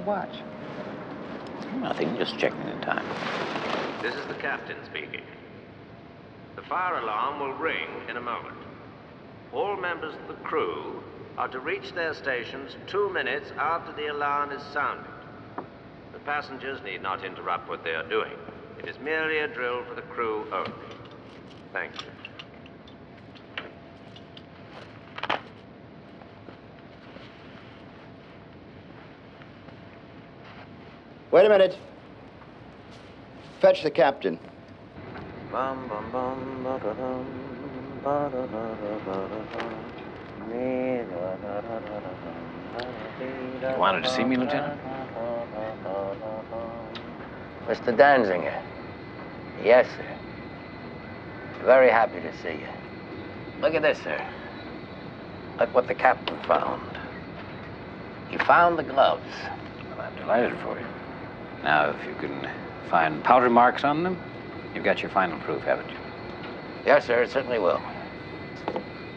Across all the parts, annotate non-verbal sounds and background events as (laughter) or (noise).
watch? Nothing, just checking the time. This is the captain speaking. The fire alarm will ring in a moment. All members of the crew are to reach their stations two minutes after the alarm is sounded. The passengers need not interrupt what they are doing. It is merely a drill for the crew only. Thank you. Wait a minute. Fetch the captain. Bum, bum, bum, ba-da-dum, ba-da-da-da-da-da-dum. You wanted to see me, Lieutenant? Mr. Danziger. Yes, sir. Very happy to see you. Look at this, sir. Look what the captain found. He found the gloves. Well, I'm delighted for you. Now, if you can find powder marks on them, you've got your final proof, haven't you? Yes, sir, it certainly will.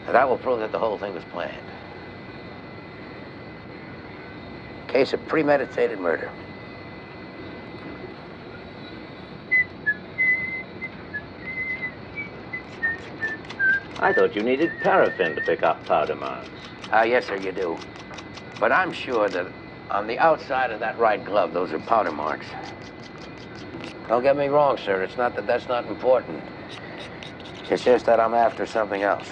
And that will prove that the whole thing was planned. Case of premeditated murder. I thought you needed paraffin to pick up powder marks. Ah, yes, sir, you do. But I'm sure that on the outside of that right glove, those are powder marks. Don't get me wrong, sir. It's not that that's not important. It's just that I'm after something else.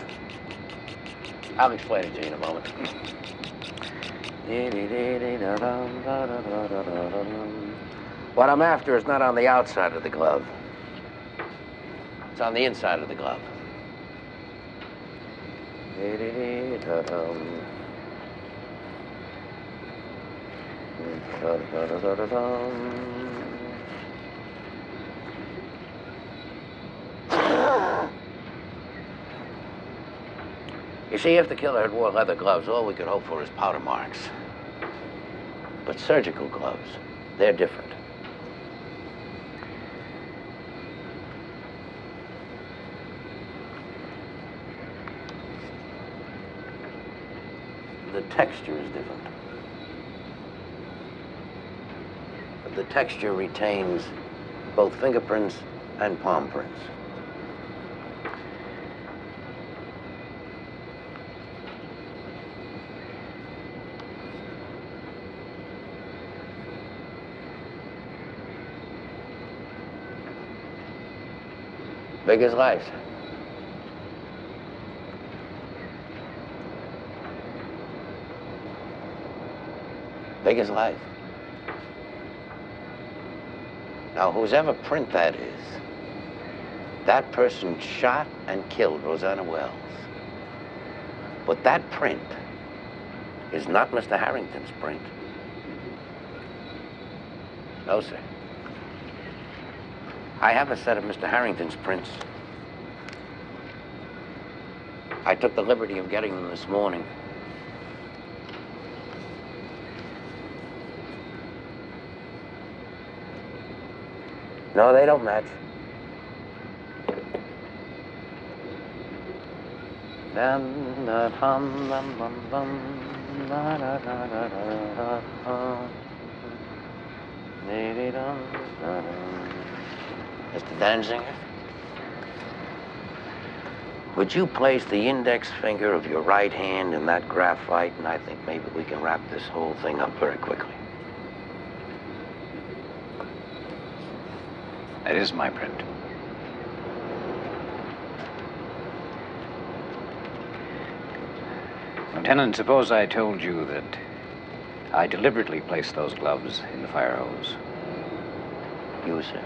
I'll explain it to you in a moment. What I'm after is not on the outside of the glove. It's on the inside of the glove. (laughs) You see, if the killer had wore leather gloves, all we could hope for is powder marks. But surgical gloves, they're different. The texture is different. But the texture retains both fingerprints and palm prints. Big as life. Big as life. Now, whose ever print that is, that person shot and killed Rosanna Wells. But that print is not Mr. Harrington's print. No, sir. I have a set of Mr. Harrington's prints. I took the liberty of getting them this morning. Dee, dum, da, dum. Mr. Danziger? Would you place the index finger of your right hand in that graphite, and I think maybe we can wrap this whole thing up very quickly. That is my print. Lieutenant, suppose I told you that I deliberately placed those gloves in the fire hose. You, sir?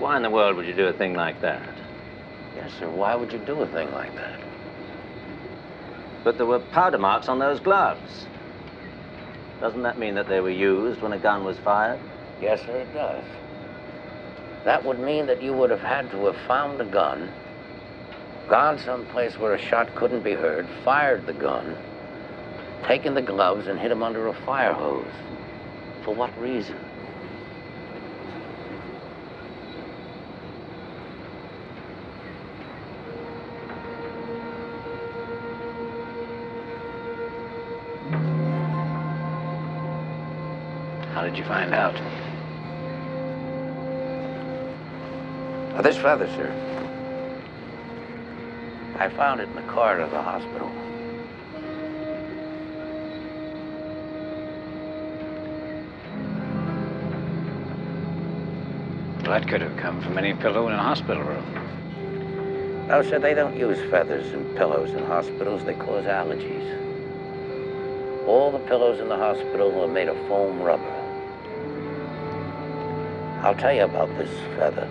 Why in the world would you do a thing like that? Yes, sir. Why would you do a thing like that? But there were powder marks on those gloves. Doesn't that mean that they were used when a gun was fired? Yes, sir, it does. That would mean that you would have had to have found a gun, gone someplace where a shot couldn't be heard, fired the gun, taken the gloves, and hid them under a fire hose. For what reason? How did you find out? Now, this feather, sir. I found it in the corridor of the hospital. Well, that could have come from any pillow in a hospital room. No, sir, they don't use feathers and pillows in hospitals. They cause allergies. All the pillows in the hospital are made of foam rubber. I'll tell you about this feather.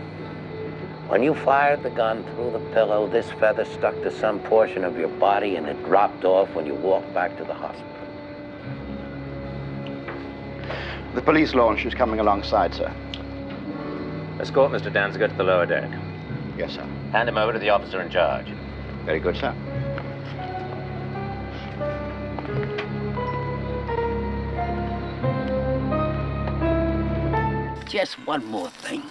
When you fired the gun through the pillow, this feather stuck to some portion of your body and it dropped off when you walked back to the hospital. The police launch is coming alongside, sir. Escort Mr. Danziger to the lower deck. Yes, sir. Hand him over to the officer in charge. Very good, sir. Just one more thing.